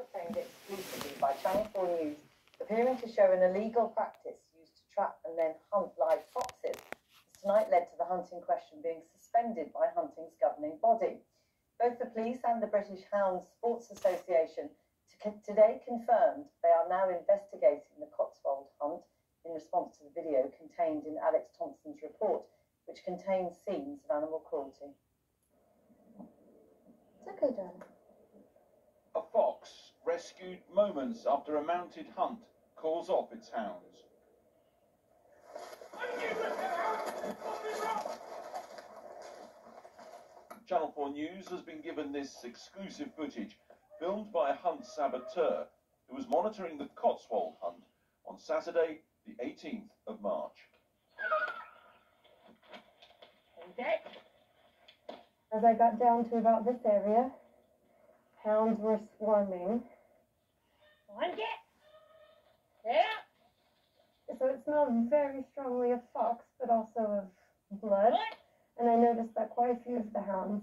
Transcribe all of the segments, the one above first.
obtained exclusively by Channel 4 News, appearing to show an illegal practice used to trap and then hunt live foxes, has tonight led to the hunting question being suspended by hunting's governing body. Both the police and the British Hounds Sports Association today confirmed they are now investigating the Cotswold hunt in response to the video contained in Alex Thomson's report, which contains scenes of animal cruelty. It's okay, darling. Rescued moments after a mounted hunt, calls off its hounds. Channel 4 News has been given this exclusive footage filmed by a hunt saboteur who was monitoring the Cotswold hunt on Saturday, the 18th of March. As I got down to about this area, hounds were swarming. One get. Yeah. So it smelled very strongly of fox, but also of blood. And I noticed that quite a few of the hounds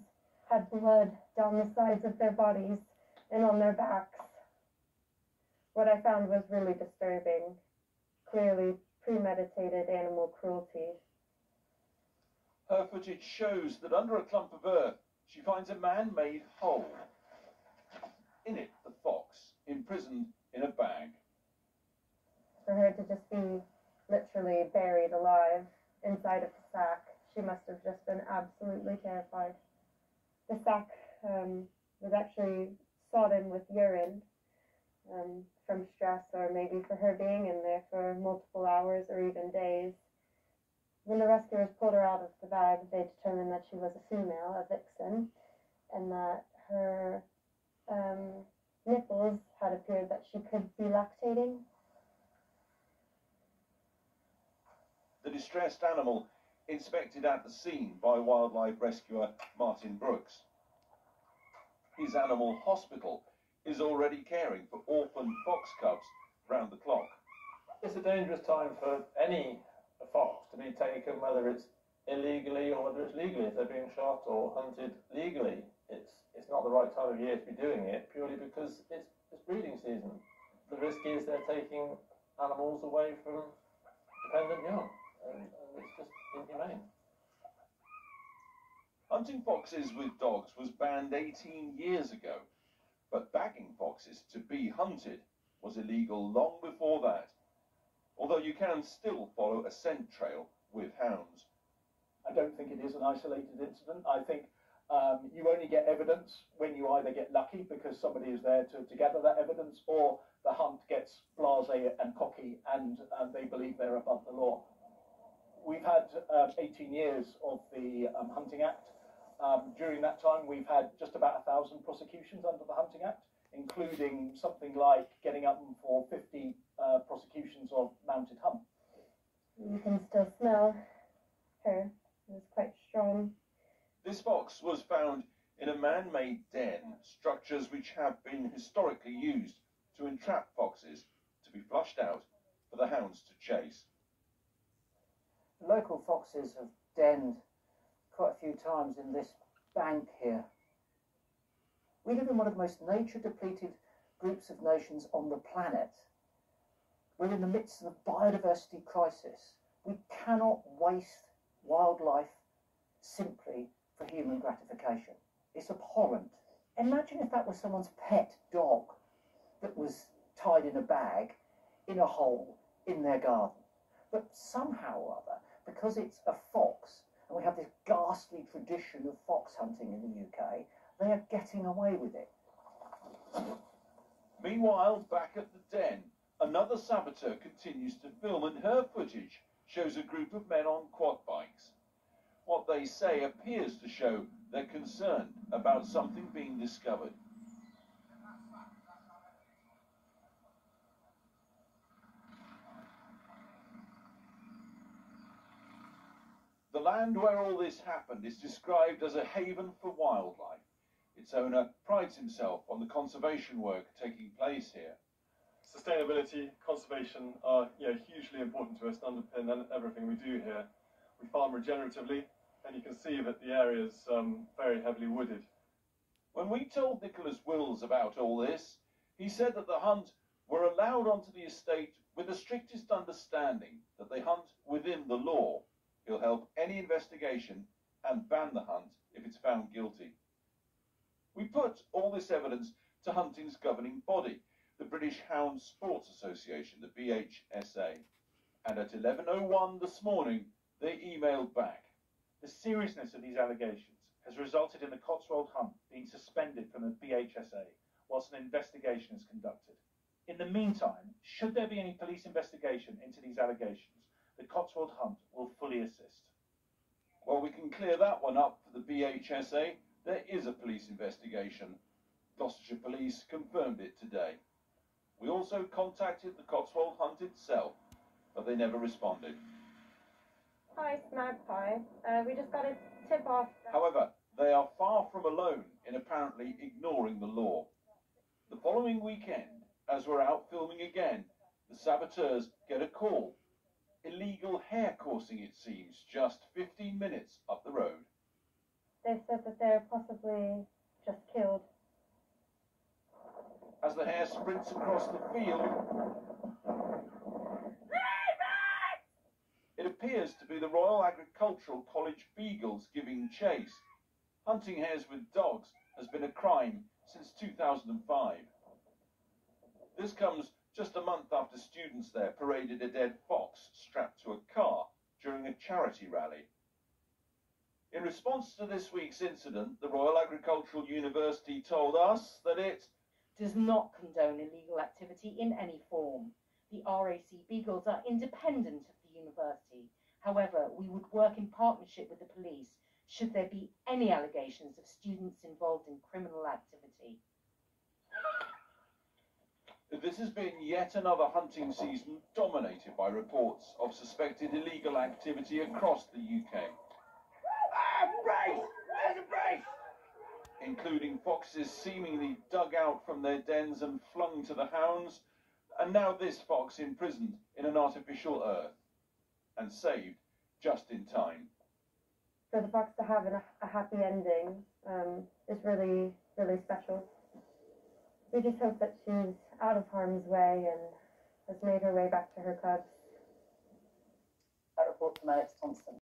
had blood down the sides of their bodies and on their backs. What I found was really disturbing. Clearly premeditated animal cruelty. Her footage shows that under a clump of earth, she finds a man made hole. In it, the fox, imprisoned in a bag. For her to just be literally buried alive inside of the sack, she must have just been absolutely terrified. The sack um, was actually sodden with urine um, from stress or maybe for her being in there for multiple hours or even days. When the rescuers pulled her out of the bag, they determined that she was a female, a vixen, and that her um, nipples had appeared that she could be lactating. The distressed animal inspected at the scene by wildlife rescuer Martin Brooks. His animal hospital is already caring for orphan fox cubs round the clock. It's a dangerous time for any fox to be taken, whether it's illegally or whether it's legally. If they're being shot or hunted legally, it's it's not the right time of year to be doing it purely because it's, it's breeding season. The risk is they're taking animals away from dependent young, and, and it's just inhumane. Hunting foxes with dogs was banned 18 years ago, but bagging foxes to be hunted was illegal long before that, although you can still follow a scent trail with hounds. I don't think it is an isolated incident. I think um, you only get evidence when you either get lucky because somebody is there to, to gather that evidence or the hunt gets blasé and cocky and um, they believe they're above the law. We've had um, 18 years of the um, Hunting Act. Um, during that time, we've had just about a thousand prosecutions under the Hunting Act, including something like getting up for 50 uh, prosecutions of mounted hunt. You can still smell her. It was quite strong. Fox was found in a man-made den, structures which have been historically used to entrap foxes to be flushed out for the hounds to chase. Local foxes have denned quite a few times in this bank here. We live in one of the most nature-depleted groups of nations on the planet. We're in the midst of a biodiversity crisis. We cannot waste wildlife simply for human gratification. It's abhorrent. Imagine if that was someone's pet dog that was tied in a bag in a hole in their garden. But somehow or other, because it's a fox, and we have this ghastly tradition of fox hunting in the UK, they are getting away with it. Meanwhile, back at the den, another saboteur continues to film, and her footage shows a group of men on quad bikes. What they say appears to show they're concerned about something being discovered. The land where all this happened is described as a haven for wildlife. Its owner prides himself on the conservation work taking place here. Sustainability, conservation are you know, hugely important to us and underpin everything we do here. We farm regeneratively, and you can see that the area is um, very heavily wooded. When we told Nicholas Wills about all this, He said that the hunt were allowed onto the estate with the strictest understanding that they hunt within the law. He'll help any investigation and ban the hunt if it's found guilty. We put all this evidence to hunting's governing body, the British Hound Sports Association, the BHSA, and at 11.01 this morning they emailed back. The seriousness of these allegations has resulted in the Cotswold Hunt being suspended from the BHSA whilst an investigation is conducted. In the meantime, should there be any police investigation into these allegations, the Cotswold Hunt will fully assist. Well, we can clear that one up for the BHSA. There is a police investigation. Gloucestershire Police confirmed it today. We also contacted the Cotswold Hunt itself, but they never responded. Hi, Magpie. Uh, we just got a tip off. However, they are far from alone in apparently ignoring the law. The following weekend, as we're out filming again, the saboteurs get a call. Illegal hare coursing, it seems, just 15 minutes up the road. They've said that they're possibly just killed. As the hare sprints across the field, it appears to be the Royal Agricultural College beagles giving chase. Hunting hares with dogs has been a crime since 2005. This comes just a month after students there paraded a dead fox strapped to a car during a charity rally. In response to this week's incident, the Royal Agricultural University told us that it does not condone illegal activity in any form. The RAC Beagles are independent university. However, we would work in partnership with the police should there be any allegations of students involved in criminal activity. This has been yet another hunting season dominated by reports of suspected illegal activity across the UK. Including foxes seemingly dug out from their dens and flung to the hounds, and now this fox imprisoned in an artificial earth and saved just in time. For the fox to have an, a happy ending um, is really, really special. We just hope that she's out of harm's way and has made her way back to her cubs. That report from Alex Thomson.